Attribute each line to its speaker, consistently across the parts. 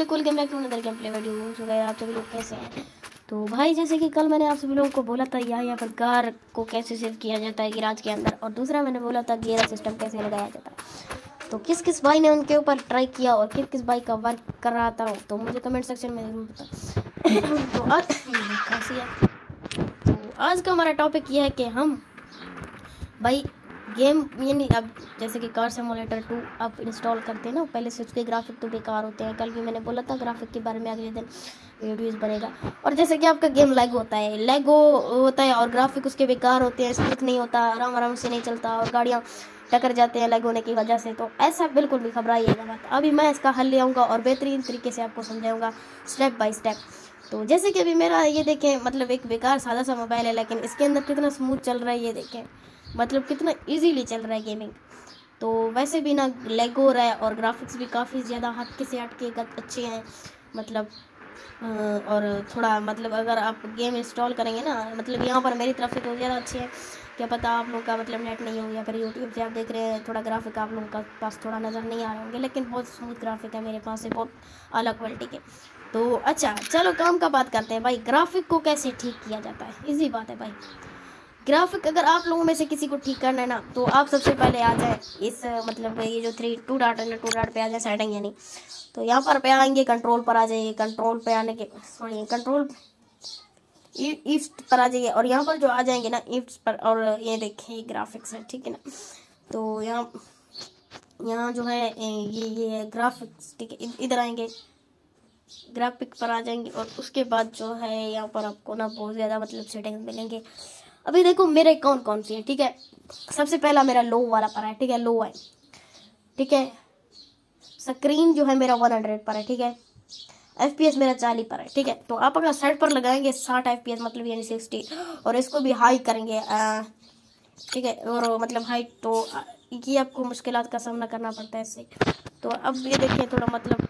Speaker 1: बिल्कुल game back to another game play video सो गए आप सभी लोग कैसे हैं? तो भाई, जैसे कि कल मैंने आप सभी लोगों को बोला था, यहाँ यहाँ पर कार को कैसे सेव किया जाता है गिराज के अंदर, और दूसरा मैंने बोला था गेयर सिस्टम कैसे लगाया जाता है। तो किस किस भाई ने उनके ऊपर ट्राई किया, और किस किस भाई का वर्क कर रहा था तो मुझे कमेंट सेक्शन में ज़रूर बता तो आज खांसी है। तो आज का हमारा टॉपिक ये है कि हम भाई गेम, यानी अब जैसे कि कार सेमोलेटर टू आप इंस्टॉल करते हैं ना, पहले से उसके ग्राफिक तो बेकार होते हैं। कल भी मैंने बोला था ग्राफिक के बारे में अगले दिन वीडियोस बनेगा। और जैसे कि आपका गेम लैग होता है लैग होता है और ग्राफिक उसके बेकार होते हैं स्मूथ नहीं होता, आराम आराम से नहीं चलता और गाड़ियाँ टकर जाते हैं लैग होने की वजह से तो ऐसा बिल्कुल भी घबराइएगा मत। अभी मैं इसका हल ले आऊँगा और बेहतरीन तरीके से आपको समझाऊँगा स्टेप बाई स्टेप तो जैसे कि अभी मेरा ये देखें मतलब एक बेकार सादा सा मोबाइल है, लेकिन इसके अंदर कितना स्मूथ चल रहा है ये देखें। मतलब कितना इजीली चल रहा है गेमिंग तो वैसे भी ना लेग हो रहा है और ग्राफिक्स भी काफ़ी ज़्यादा हटके से हटके अच्छे हैं। मतलब और थोड़ा मतलब अगर आप गेम इंस्टॉल करेंगे ना मतलब यहाँ पर मेरी तरफ़ से तो ज़्यादा अच्छे हैं। क्या पता आप लोगों का मतलब नेट नहीं हो या फिर यूट्यूब से आप देख रहे हैं, थोड़ा ग्राफिक आप लोगों का पास थोड़ा नज़र नहीं आ रहे होंगे, लेकिन बहुत स्मूथ ग्राफिक है मेरे पास से बहुत अलग क्वालिटी के। तो अच्छा चलो काम का बात करते हैं भाई ग्राफिक को कैसे ठीक किया जाता है? इजी बात है भाई। ग्राफिक अगर आप लोगों में से किसी को ठीक करना है ना तो आप सबसे पहले आ जाए इस मतलब ये जो थ्री टू डाट है टू डाट पे आ जाए सेटिंग यानी। तो यहाँ पर पे आएँगे कंट्रोल पर आ जाइए कंट्रोल पे आने के सॉरी कंट्रोल ईस्ट पर आ जाइए। और यहाँ पर जो आ जाएँगे ना इफ्ट पर, और ये देखिए ग्राफिक्स है, ठीक है ना। तो यहाँ यहाँ जो है ये ये ग्राफिक्स ठीक है इधर आएँगे। ग्राफिक पर आ जाएँगे, और उसके बाद जो है, यहाँ पर आपको ना बहुत ज़्यादा मतलब सेटिंग्स मिलेंगे। अभी देखो मेरे कौन कौन सी है, ठीक है? सबसे पहला मेरा लो वाला पर है, ठीक है? लो है, ठीक है? स्क्रीन जो है मेरा वन हंड्रेड पर है, ठीक है? एफ़ पी एस मेरा चालीस पर है, ठीक है? तो आप अगर साइड पर लगाएँगे, साठ एफ़ पी एस मतलब यानी सिक्सटी और इसको भी हाई करेंगे ठीक है? और मतलब हाइट तो ये आपको मुश्किल का सामना करना पड़ता है इससे। तो अब ये देखिए, थोड़ा मतलब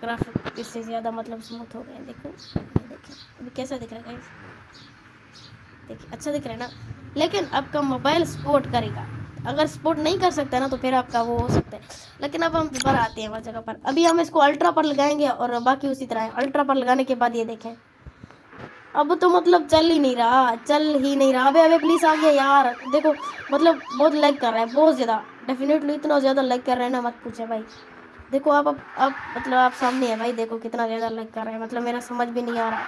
Speaker 1: ग्राफिक इससे ज़्यादा मतलब स्मूथ हो गए देखो। देखिए, अभी कैसा दिख रहा है देखिए अच्छा दिख रहा है ना? लेकिन आपका मोबाइल सपोर्ट करेगा। अगर सपोर्ट नहीं कर सकता ना तो फिर आपका वो हो सकता है। लेकिन अब हम दोबारा आते हैं वह जगह पर। अभी हम इसको अल्ट्रा पर लगाएँगे और बाकी उसी तरह है। अल्ट्रा पर लगाने के बाद ये देखें। अब तो मतलब चल ही नहीं रहा। चल ही नहीं रहा। अबे अबे प्लीज़ आ गया यार। देखो मतलब बहुत लैग कर रहा है। बहुत ज़्यादा। डेफिनेटली इतना ज़्यादा लैग कर रहा है ना, मत पूछे भाई। देखो, आप अब मतलब आप सामने है भाई। देखो, कितना ज़्यादा लैग कर रहा है। मतलब मेरा समझ भी नहीं आ रहा।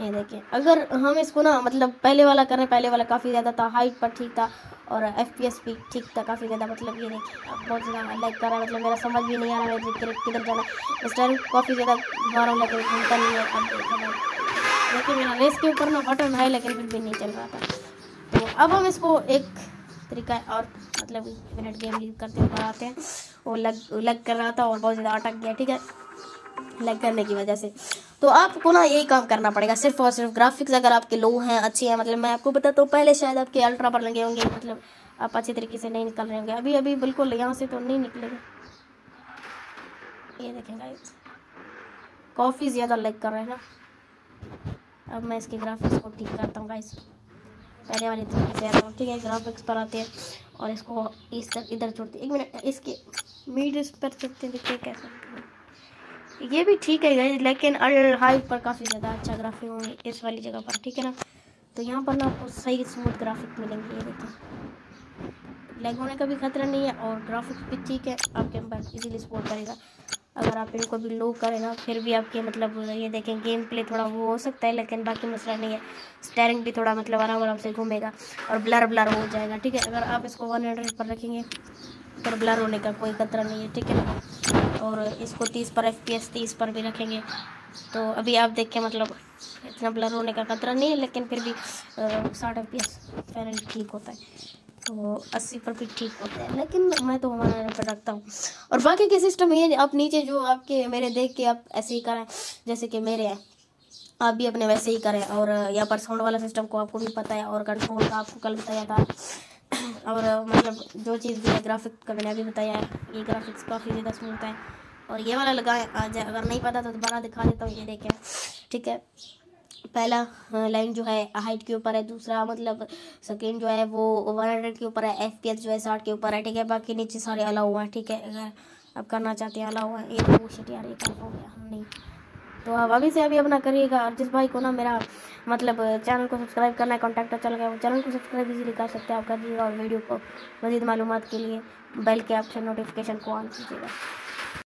Speaker 1: ये देखिए, अगर हम इसको ना मतलब पहले वाला कर पहले वाला काफ़ी ज़्यादा था हाइट पर ठीक था, और एफ़ पी एस भी ठीक था, काफ़ी ज़्यादा मतलब ये देखिए बहुत ज़्यादा लाइक कर रहा है मतलब मेरा समझ भी नहीं आ रहा है किधर जाना स्टाइल काफ़ी ज़्यादा घुमा रहा लेकिन घूमता नहीं है देखिए, मेरा रेस के ऊपर ना बटन है, लेकिन फिर भी नहीं चल रहा था। तो अब हम इसको एक तरीका और मतलब मिनट गेम लीव करते हुए आते हैं। वो लग लग कर रहा था, और बहुत ज़्यादा अटक गया ठीक है? लग करने की वजह से। तो आपको ना यही काम करना पड़ेगा, सिर्फ़ और सिर्फ़ ग्राफिक्स अगर आपके लो हैं, अच्छे हैं मतलब मैं आपको बताता हूँ पहले शायद आपके अल्ट्रा पर लगे होंगे मतलब आप अच्छे तरीके से नहीं निकल रहे होंगे। अभी अभी बिल्कुल यहाँ से तो नहीं निकलेगा। ये देखें गाइस काफ़ी ज़्यादा लग कर रहे हैं ना। अब मैं इसके ग्राफिक्स को ठीक करता हूँ गाइस पहले वाले तरीके से आता हूँ, ठीक है ग्राफिक्स पर आते हैं और इसको इस तक इधर छोड़ते एक मिनट इसके मीड पर चलते देखते हैं कैसे। ये भी ठीक है लेकिन हाई पर काफ़ी ज़्यादा अच्छा ग्राफिक होंगे इस वाली जगह पर, ठीक है ना? तो यहाँ पर ना आपको सही स्मूथ ग्राफिक मिलेंगे, ये देखिए। लैग होने का भी खतरा नहीं है और ग्राफिक्स भी ठीक है, आपके मोबाइल इजीली सपोर्ट करेगा। अगर आप इनको भी लो करें ना, फिर भी आपके मतलब ये देखें गेम प्ले थोड़ा वो हो सकता है, लेकिन बाकी मसला नहीं है। स्टेयरिंग भी थोड़ा मतलब आराम आराम से घूमेगा और ब्लर ब्लर हो जाएगा, ठीक है? अगर आप इसको वन हंड्रेड पर रखेंगे फिर ब्लर होने का कोई खतरा नहीं है, ठीक है और इसको तीस पर एफ़ पी एस तीस पर भी रखेंगे। तो अभी आप देखें मतलब इतना ब्लर होने का खतरा नहीं है, लेकिन फिर भी साठ एफ़ पी एस ठीक होता है। तो अस्सी पर भी ठीक होता है। लेकिन मैं तो हमारा पर रखता हूँ। और बाकी के सिस्टम ये आप नीचे जो आपके, मेरे देख के आप ऐसे ही करें, जैसे कि मेरे हैं। आप भी अपने वैसे ही करें। और यहाँ पर साउंड वाला सिस्टम को आपको भी पता है, और कंट्रोल का आपको कल बताया था। और मतलब जो चीज़ भी है ग्राफिक का मैंने अभी बताया है, ये ग्राफिक्स काफ़ी ज़्यादा स्मूथ है। और ये वाला लगाए आ जाए अगर नहीं पता तो दोबारा दिखा देता हूँ, ये देखें। ठीक है? पहला लाइन जो है हाइट के ऊपर है। दूसरा मतलब सेकेंड जो है, वो वन हंड्रेड के ऊपर है। एफ़ पी एस जो है, साठ के ऊपर है। ठीक है? बाकी नीचे सारे अलाउ हुआ है। ठीक है? अगर अब करना चाहते हैं अलाउ है। एक वो शिट यार कल हो गया। नहीं। तो आप अभी से अभी अपना करिएगा और जिस भाई को ना मेरा मतलब चैनल को सब्सक्राइब करना है कॉन्टैक्ट चल गया, वो चैनल को सब्सक्राइब इजीली कर सकते हैं, आप कर दीजिएगा और वीडियो को मजीद मालूम के लिए बेल के ऑप्शन नोटिफिकेशन को ऑन कीजिएगा।